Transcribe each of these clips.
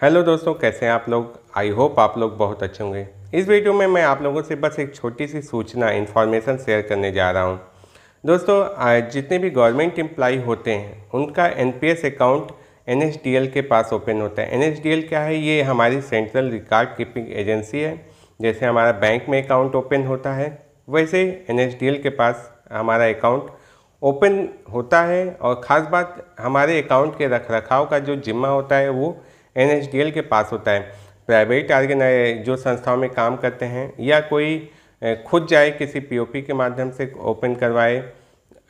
Hello दोस्तों, कैसे हैं आप लोग? आई होप आप लोग बहुत अच्छे होंगे। इस वीडियो में मैं आप लोगों से बस एक छोटी सी सूचना इन्फॉर्मेशन शेयर करने जा रहा हूँ। दोस्तों जितने भी गवर्नमेंट एम्प्लाई होते हैं, उनका एनपीएस अकाउंट एनएसडीएल के पास ओपन होता है। एनएसडीएल क्या है? ये हमारी सेंट्रल रिकॉर्ड कीपिंग एजेंसी है। जैसे हमारा बैंक में अकाउंट ओपन होता है, वैसे एनएचडीएल के पास हमारा अकाउंट ओपन होता है। और ख़ास बात, हमारे अकाउंट के रख रखाव का जो जिम्मा होता है, वो एन के पास होता है। प्राइवेट ऑर्गेनाइज जो संस्थाओं में काम करते हैं या कोई खुद जाए किसी पीओपी के माध्यम से ओपन करवाए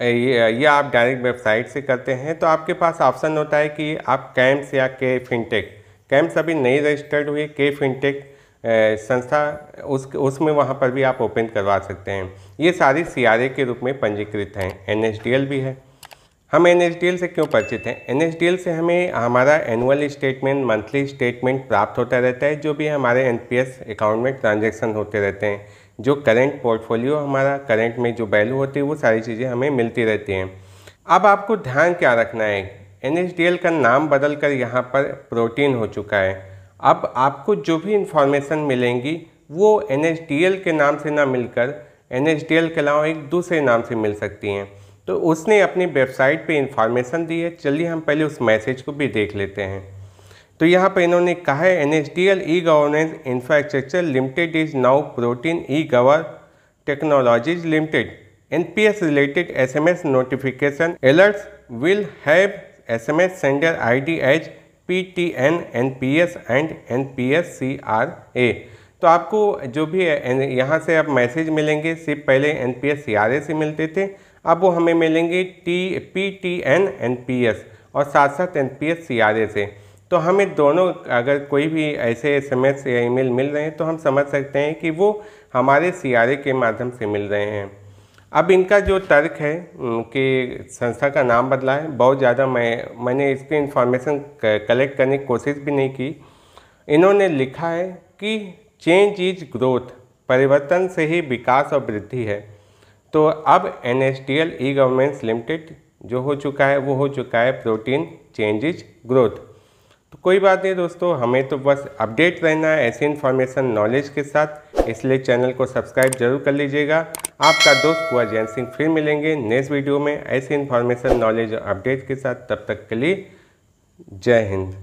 या आप डायरेक्ट वेबसाइट से करते हैं तो आपके पास ऑप्शन होता है कि आप कैम्प्स या के फिनटेक। कैम्प्स अभी नहीं रजिस्टर्ड हुए, के फिनटेक संस्था उस, उसमें वहाँ पर भी आप ओपन करवा सकते हैं। ये सारी सी के रूप में पंजीकृत हैं। एन भी है। हम एन से क्यों परिचित हैं? एन से हमें हमारा एनुअल स्टेटमेंट मंथली स्टेटमेंट प्राप्त होता रहता है, जो भी हमारे एनपीएस अकाउंट में ट्रांजेक्शन होते रहते हैं। जो करेंट पोर्टफोलियो हमारा करेंट में जो वैल्यू होती है, वो सारी चीज़ें हमें मिलती रहती हैं। अब आपको ध्यान क्या रखना है? एन का नाम बदल कर यहाँ पर प्रोटीन हो चुका है। अब आपको जो भी इंफॉर्मेशन मिलेंगी, वो एनएचडीएल के नाम से ना मिलकर एनएचडीएल के अलावा एक दूसरे नाम से मिल सकती हैं। तो उसने अपनी वेबसाइट पे इंफॉर्मेशन दी है। चलिए हम पहले उस मैसेज को भी देख लेते हैं। तो यहाँ पर इन्होंने कहा है N S D L E governance infrastructure limited is now Protean E Gov technologies limited N P S related S M S notification alerts will have S M S sender I D H P T N N P S and N P S C R A तो आपको जो भी यहाँ से अब message मिलेंगे सिर्फ़ पहले एन पी एस सी मिलते थे, अब वो हमें मिलेंगे T P T N N P S और साथ साथ एन पी एस से। तो हमें दोनों अगर कोई भी ऐसे एस एम एस या ईमेल मिल रहे हैं तो हम समझ सकते हैं कि वो हमारे सी आर ए के माध्यम से मिल रहे हैं। अब इनका जो तर्क है कि संस्था का नाम बदला है। बहुत ज़्यादा मैं, मैंने इसकी इन्फॉर्मेशन कलेक्ट करने की कोशिश भी नहीं की। इन्होंने लिखा है कि चेंज इज़ ग्रोथ, परिवर्तन से ही विकास और वृद्धि है। तो अब N S T L E governments limited जो हो चुका है, वो हो चुका है प्रोटीन चेंज इज़ ग्रोथ। तो कोई बात नहीं दोस्तों, हमें तो बस अपडेट रहना है, ऐसी इन्फॉर्मेशन नॉलेज के साथ। इसलिए चैनल को सब्सक्राइब ज़रूर कर लीजिएगा। आपका दोस्त कुआ जैन सिंह फिर मिलेंगे नेक्स्ट वीडियो में ऐसी इन्फॉर्मेशन नॉलेज और अपडेट के साथ। तब तक के लिए जय हिंद।